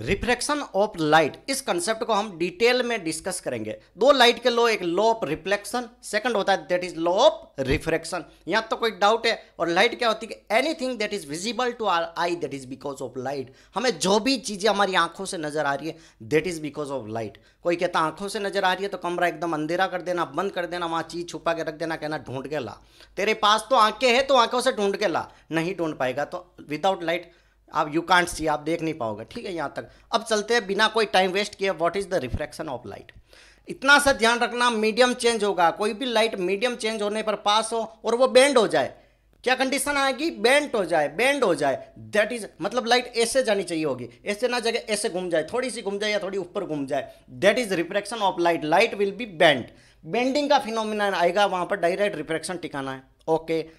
Reflection of light, इस concept को हम डिटेल में डिस्कस करेंगे। दो लाइट के लो एक लो ऑफ़ रिफ्लेक्शन सेकंड होता है that is law of refraction यहाँ तो कोई डाउट है, और लाइट क्या होती है anything that is visible to our eye that is because of light हमें जो भी चीज़ें हमारी आँखों से नज़र आ रही है that is because of light कोई कहता आँखों से नज़र आ रही है तो कमरा एकदम अंधेरा कर देना, बंद कर देना, वहाँ चीज़ छुपा के रख देना, कहना ढूंढ के ला। तेरे पास तो आँखें हैं तो आँखों से ढूंढ के ला। नहीं ढूंढ पाएगा तो विदाउट लाइट आप यू कांट सी आप देख नहीं पाओगे। ठीक है, यहाँ तक। अब चलते हैं, बिना कोई टाइम वेस्ट किए what is the refraction of light इतना सा ध्यान रखना मीडियम चेंज होगा। कोई भी लाइट मीडियम चेंज होने पर पास हो और वो बेंड हो जाए। क्या कंडीशन आएगी? बेंड हो जाए बेंड हो जाए। दैट इज़ मतलब लाइट ऐसे जानी चाहिए होगी। ऐसे ना जगह ऐसे घूम जाए, थोड़ी सी घूम जाए या थोड़ी ऊपर घूम जाए। That is refraction of light light will be bend bending का फिनोमिना आएगा, वहाँ पर डायरेक्ट रिफ्रैक्शन टिकाना है। Okay okay.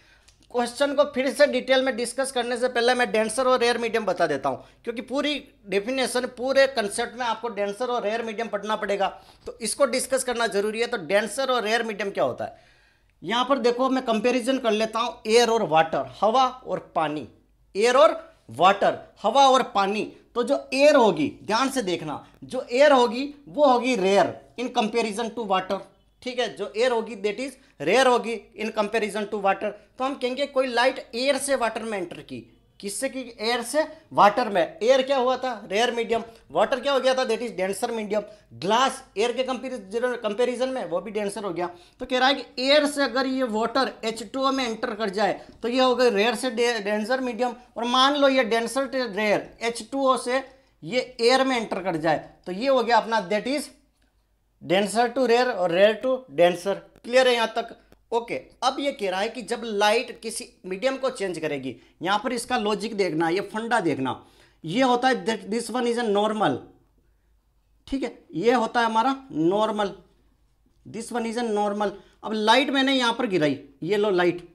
क्वेश्चन को फिर से डिटेल में डिस्कस करने से पहले मैं डेंसर और रेयर मीडियम बता देता हूँ, क्योंकि पूरी डेफिनेशन पूरे कंसेप्ट में आपको डेंसर और रेयर मीडियम पढ़ना पड़ेगा। तो इसको डिस्कस करना ज़रूरी है तो डेंसर और रेयर मीडियम क्या होता है? यहाँ पर देखो, मैं कंपेरिजन कर लेता हूँ एयर और वाटर हवा और पानी। एयर और वाटर हवा और पानी। तो जो एयर होगी, ध्यान से देखना, जो एयर होगी, वो होगी rare in comparison to water ठीक है, जो एयर होगी देट इज़ रेयर होगी इन कंपेरिजन टू वाटर तो हम कहेंगे कोई लाइट एयर से वाटर में एंटर की। किससे की एयर से? वाटर में। एयर क्या हुआ था? रेयर मीडियम वाटर क्या हो गया था? That is denser medium glass air के कंपेरिजन में वो भी डेंसर हो गया। तो कह रहा है कि एयर से अगर ये वाटर एच में एंटर कर जाए तो ये हो गया रेयर से डेंसर मीडियम और मान लो ये डेंसर रेयर एच से ये एयर में एंटर कर जाए तो ये हो गया अपना that is denser to rare और रेयर टू डेंसर क्लियर है यहाँ तक? ओके अब ये कह रहा है कि जब लाइट किसी मीडियम को चेंज करेगी, यहाँ पर इसका लॉजिक देखना, ये फंडा देखना, ये होता है this one is a normal ठीक है? ये होता है हमारा normal this one is a normal अब लाइट मैंने यहाँ पर गिराई, ये लो लाइट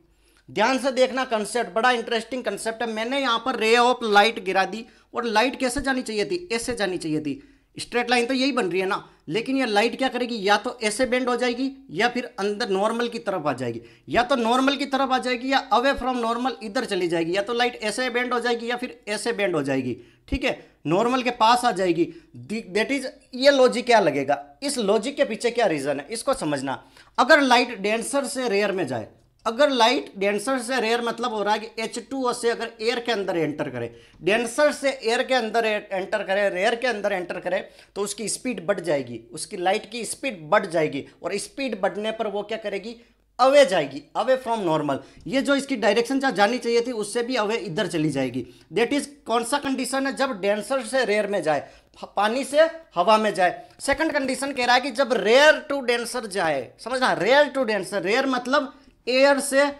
ध्यान से देखना कंसेप्ट बड़ा इंटरेस्टिंग कंसेप्ट है। मैंने यहाँ पर रे ऑफ़ लाइट गिरा दी, और लाइट कैसे जानी चाहिए थी? ऐसे जानी चाहिए थी। स्ट्रेट लाइन तो यही बन रही है ना। लेकिन ये लाइट क्या करेगी? या तो ऐसे बेंड हो जाएगी, या फिर अंदर नॉर्मल की तरफ़ आ जाएगी। या तो नॉर्मल की तरफ़ आ जाएगी, या अवे फ्रॉम नॉर्मल इधर चली जाएगी। या तो लाइट ऐसे बेंड हो जाएगी, या फिर ऐसे बेंड हो जाएगी। ठीक है? नॉर्मल के पास आ जाएगी। दैट इज़ ये लॉजिक क्या लगेगा? इस लॉजिक के पीछे क्या रीजन है? इसको समझना। अगर लाइट डेंसर से रेयर में जाए अगर लाइट डेंसर से रेयर मतलब हो रहा है कि एच टू से अगर एयर के अंदर एंटर करे, डेंसर से एयर के अंदर एंटर करे, रेयर के अंदर एंटर करे तो उसकी स्पीड बढ़ जाएगी, उसकी लाइट की स्पीड बढ़ जाएगी और स्पीड बढ़ने पर वो क्या करेगी? अवे जाएगी, अवे फ्रॉम नॉर्मल। ये जो इसकी डायरेक्शन जहाँ जानी चाहिए थी, उससे भी अवे इधर चली जाएगी। देट इज़ कौन सा कंडीशन है? जब डेंसर से रेयर में जाए पानी से हवा में जाए। सेकंड कंडीशन कह रहा है कि जब रेयर टू डेंसर जाए, समझना, रेयर टू डेंसर रेयर मतलब एयर से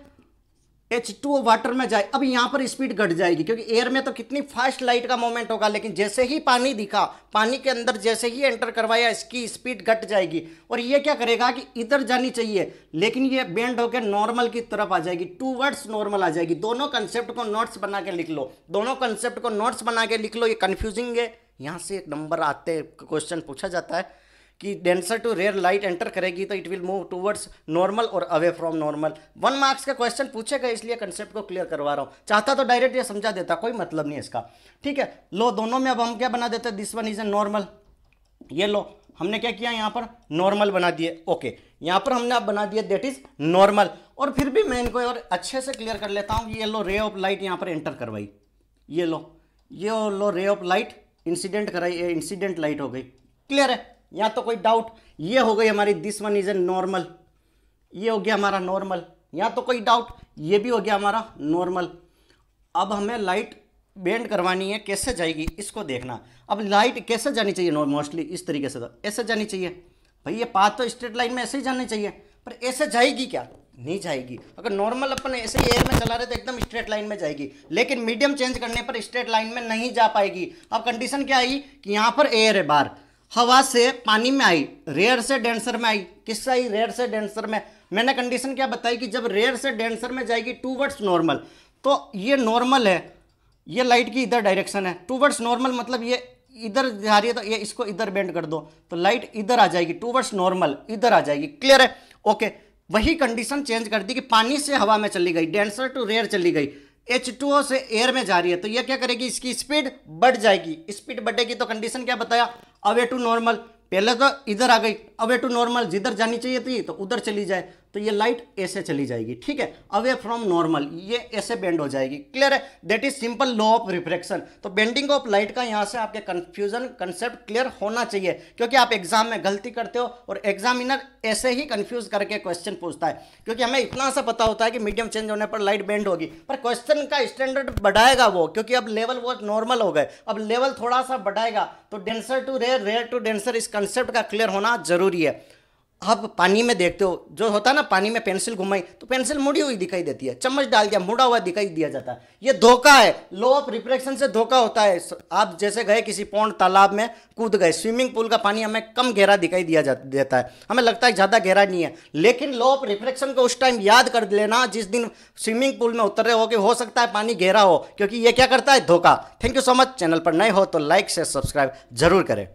एच टू वाटर में जाए, अब यहाँ पर स्पीड घट जाएगी, क्योंकि एयर में तो कितनी फास्ट लाइट का मोमेंट होगा, लेकिन जैसे ही पानी दिखा, पानी के अंदर जैसे ही एंटर करवाया, इसकी स्पीड घट जाएगी। और ये क्या करेगा कि इधर जानी चाहिए, लेकिन ये बेंड होकर नॉर्मल की तरफ़ आ जाएगी टू वर्ड्स नॉर्मल आ जाएगी। दोनों कंसेप्ट को नोट्स बना के लिख लो। दोनों कंसेप्ट को नोट्स बना के लिख लो, ये कन्फ्यूजिंग है। यहाँ से एक नंबर आते क्वेश्चन पूछा जाता है। कि denser to rare light enter करेगी तो it will move towards normal और away from normal one marks का क्वेश्चन पूछेगा, इसलिए कंसेप्ट को क्लियर करवा रहा हूँ. चाहता तो डायरेक्ट ये समझा देता, कोई मतलब नहीं इसका. ठीक है, लो, दोनों में अब हम क्या बना देते this one is a normal ये लो, हमने क्या किया यहाँ पर? नॉर्मल बना दिए. ओके यहाँ पर हमने अब बना दिया देट इज़ नॉर्मल और फिर भी मैं इनको और अच्छे से क्लियर कर लेता हूँ, ये लो रे ऑफ़ लाइट यहाँ पर एंटर करवाई. ये लो ये लो रे ऑफ़ लाइट इंसिडेंट कराई, ये इंसिडेंट लाइट हो गई. क्लियर है? या तो कोई डाउट ये हो गई हमारी this one is a normal ये हो गया हमारा नॉर्मल या तो कोई डाउट ये भी हो गया हमारा नॉर्मल अब हमें लाइट बेंड करवानी है, कैसे जाएगी, इसको देखना. अब लाइट कैसे जानी चाहिए मोस्टली इस तरीके से तो ऐसे जानी चाहिए. भाई ये पाथ तो स्ट्रेट लाइन में ऐसे ही जानी चाहिए, पर ऐसे जाएगी क्या? नहीं जाएगी. अगर नॉर्मल अपन ऐसे ही एयर में चला रहे तो एकदम स्ट्रेट लाइन में जाएगी. लेकिन मीडियम चेंज करने पर स्ट्रेट लाइन में नहीं जा पाएगी. अब कंडीशन क्या आई? कि यहाँ पर एयर है बाहर. हवा से पानी में आई रेयर से डेंसर में आई। किससे आई? रेयर से डेंसर में। मैंने कंडीशन क्या बताई कि जब रेयर से डेंसर में जाएगी टू वर्ड्स नॉर्मल तो ये नॉर्मल है। ये लाइट की इधर डायरेक्शन है। टू वर्ड्स नॉर्मल मतलब ये इधर जा रही है तो ये इसको इधर बेंड कर दो। तो लाइट इधर आ जाएगी टू वर्ड्स नॉर्मल इधर आ जाएगी। क्लियर है? ओके वही कंडीशन चेंज कर दी कि पानी से हवा में चली गई डेंसर टू रेयर चली गई। एच से एयर में जा रही है तो ये क्या करेगी? इसकी स्पीड बढ़ जाएगी। स्पीड बढ़ेगी तो कंडीशन क्या बताया? अवे टू नॉर्मल पहले तो इधर आ गई अवे टू नॉर्मल, जिधर जानी चाहिए थी तो उधर चली जाए। तो ये लाइट ऐसे चली जाएगी, ठीक है? अवे फ्रॉम नॉर्मल ये ऐसे बेंड हो जाएगी। क्लियर है? That is simple law of reflection तो बेंडिंग ऑफ़ लाइट का यहाँ से आपके कन्फ्यूज़न कंसेप्ट क्लियर होना चाहिए, क्योंकि आप एग्ज़ाम में गलती करते हो और एग्जामिनर ऐसे ही कन्फ्यूज़ करके क्वेश्चन पूछता है। क्योंकि हमें इतना सा पता होता है कि मीडियम चेंज होने पर लाइट बेंड होगी, पर क्वेश्चन का स्टैंडर्ड बढ़ाएगा वो, क्योंकि अब लेवल वो नॉर्मल हो गए। अब लेवल थोड़ा सा बढ़ाएगा तो denser to rare rare to denser इस कंसेप्ट का क्लियर होना ज़रूरी है। आप पानी में देखते हो, जो होता है ना, पानी में पेंसिल घुमाई तो पेंसिल मुड़ी हुई दिखाई देती है, चम्मच डाल दिया, मुड़ा हुआ दिखाई दिया जाता है। ये धोखा है लो ऑफ़ रिफ्लेक्शन से धोखा होता है। आप जैसे गए किसी पौंड तालाब में, कूद गए स्विमिंग पूल का पानी हमें कम गहरा दिखाई दिया जा, देता है। हमें लगता है ज़्यादा गहरा नहीं है, लेकिन लो ऑफ़ रिफ्लेक्शन को उस टाइम याद कर लेना, जिस दिन स्विमिंग पूल में उतर रहे हो कि हो सकता है पानी गहरा हो, क्योंकि ये क्या करता है? धोखा। Thank you so much channel पर नए हो तो लाइक से सब्सक्राइब ज़रूर करें।